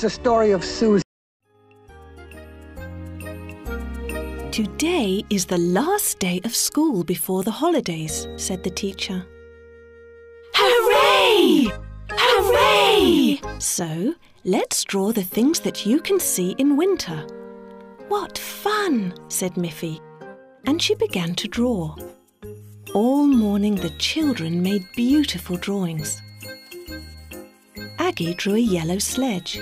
This is a story of Susie. Today is the last day of school before the holidays, said the teacher. Hooray! Hooray! So, let's draw the things that you can see in winter. What fun, said Miffy. And she began to draw. All morning the children made beautiful drawings. Aggie drew a yellow sledge.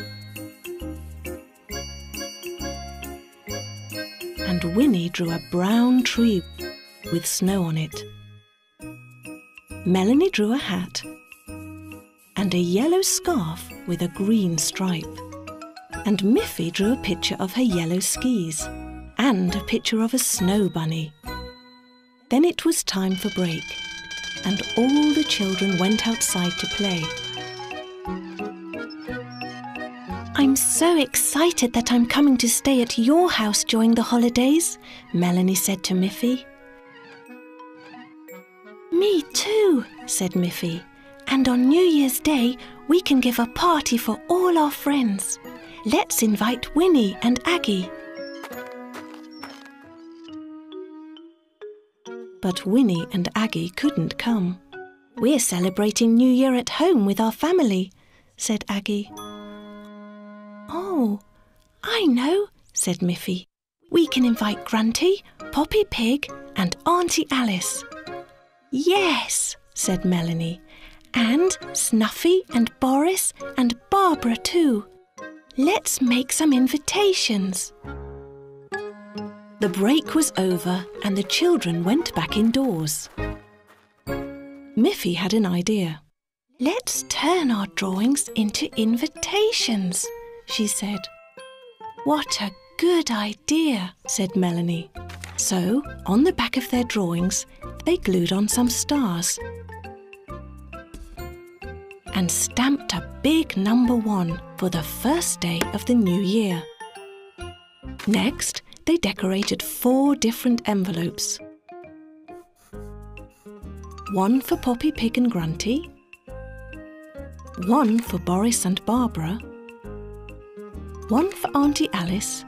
And Winnie drew a brown tree with snow on it. Melanie drew a hat and a yellow scarf with a green stripe. And Miffy drew a picture of her yellow skis and a picture of a snow bunny. Then it was time for break, and all the children went outside to play. I'm so excited that I'm coming to stay at your house during the holidays, Melanie said to Miffy. Me too, said Miffy. And on New Year's Day, we can give a party for all our friends. Let's invite Winnie and Aggie. But Winnie and Aggie couldn't come. We're celebrating New Year at home with our family, said Aggie. Oh, I know, said Miffy. We can invite Grunty, Poppy Pig, and Auntie Alice. Yes, said Melanie. And Snuffy and Boris and Barbara too. Let's make some invitations. The break was over and the children went back indoors. Miffy had an idea. Let's turn our drawings into invitations, she said. What a good idea, said Melanie. So, on the back of their drawings, they glued on some stars and stamped a big number one for the first day of the new year. Next, they decorated four different envelopes. One for Poppy Pig and Grunty, one for Boris and Barbara, one for Auntie Alice,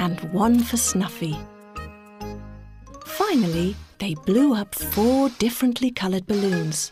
and one for Snuffy. Finally, they blew up four differently coloured balloons.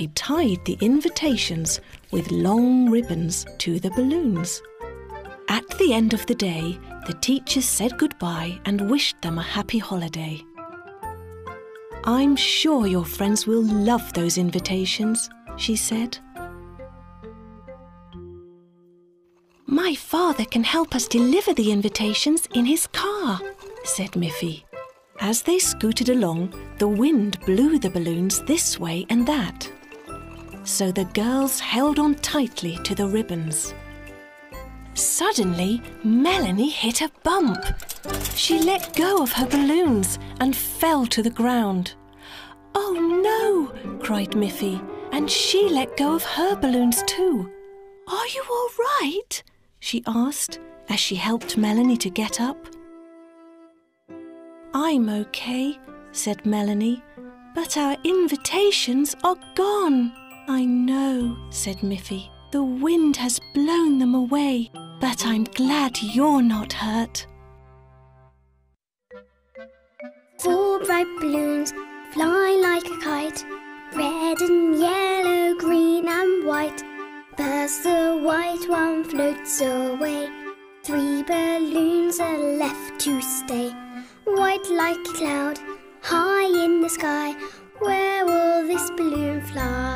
They tied the invitations with long ribbons to the balloons. At the end of the day, the teachers said goodbye and wished them a happy holiday. I'm sure your friends will love those invitations, she said. My father can help us deliver the invitations in his car, said Miffy. As they scooted along, the wind blew the balloons this way and that. So the girls held on tightly to the ribbons. Suddenly, Melanie hit a bump. She let go of her balloons and fell to the ground. Oh no, cried Miffy, and she let go of her balloons too. Are you all right? she asked as she helped Melanie to get up. I'm okay, said Melanie, but our invitations are gone. I know, said Miffy. The wind has blown them away, but I'm glad you're not hurt. Four bright balloons fly like a kite, red and yellow, green and white. First the white one floats away, three balloons are left to stay. White like a cloud, high in the sky, where will this balloon fly?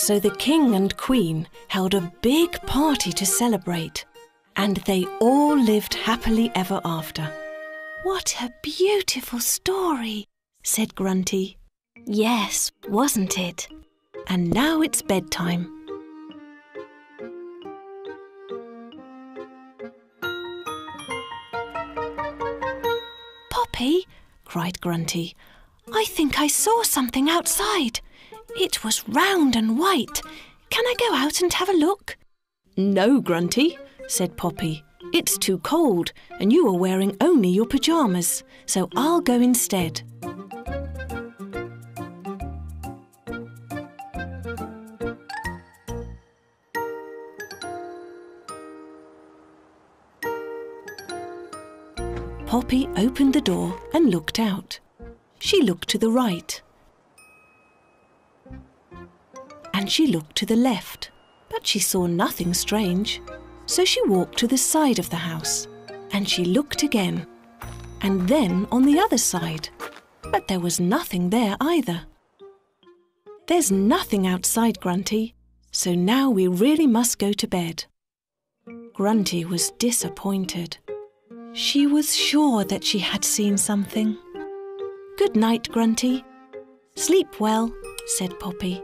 So the king and queen held a big party to celebrate, and they all lived happily ever after. What a beautiful story, said Grunty. Yes, wasn't it? And now it's bedtime. Poppy, cried Grunty, I think I saw something outside. It was round and white. Can I go out and have a look? No, Grunty, said Poppy. It's too cold, and you are wearing only your pyjamas, so I'll go instead. Poppy opened the door and looked out. She looked to the right. She looked to the left, but she saw nothing strange. So she walked to the side of the house, and she looked again, and then on the other side, but there was nothing there either. There's nothing outside, Grunty, so now we really must go to bed. Grunty was disappointed. She was sure that she had seen something. Good night, Grunty. Sleep well, said Poppy.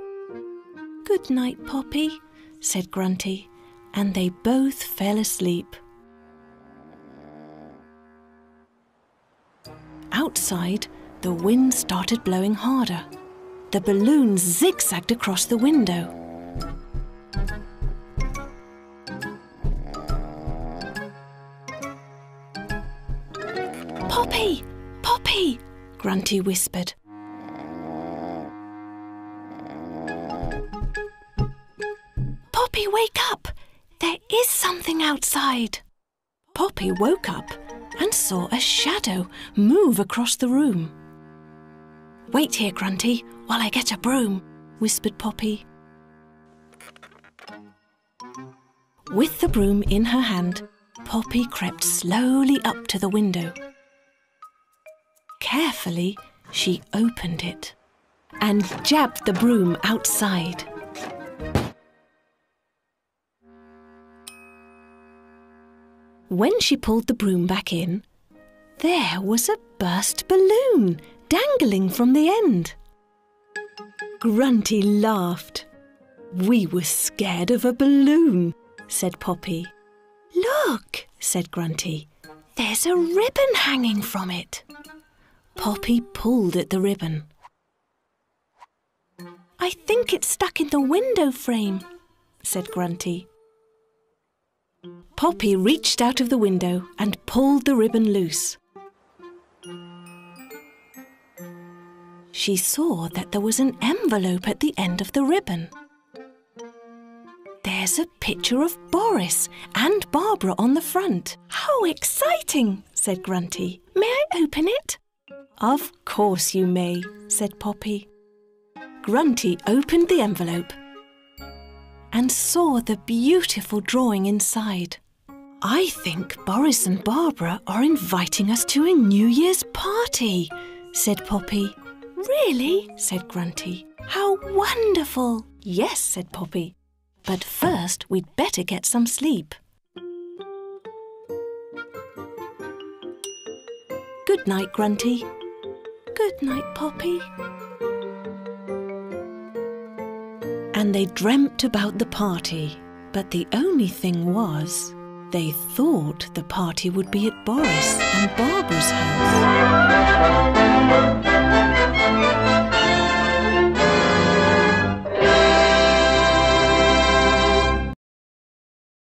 Good night, Poppy, said Grunty and they both fell asleep. Outside, the wind started blowing harder. The balloons zigzagged across the window. Poppy! Poppy! Grunty whispered. Wake up! There is something outside. Poppy woke up and saw a shadow move across the room. Wait here, Grunty, while I get a broom, whispered Poppy. With the broom in her hand, Poppy crept slowly up to the window. Carefully, she opened it and jabbed the broom outside. When she pulled the broom back in, there was a burst balloon dangling from the end. Grunty laughed. We were scared of a balloon, said Poppy. Look, said Grunty. There's a ribbon hanging from it. Poppy pulled at the ribbon. I think it's stuck in the window frame, said Grunty. Poppy reached out of the window and pulled the ribbon loose. She saw that there was an envelope at the end of the ribbon. There's a picture of Boris and Barbara on the front. How exciting, said Grunty. May I open it? Of course you may, said Poppy. Grunty opened the envelope and saw the beautiful drawing inside. I think Boris and Barbara are inviting us to a New Year's party, said Poppy. Really? said Grunty. How wonderful! Yes, said Poppy. But first we'd better get some sleep. Good night, Grunty. Good night, Poppy. And they dreamt about the party, but the only thing was they thought the party would be at Boris and Barbara's house.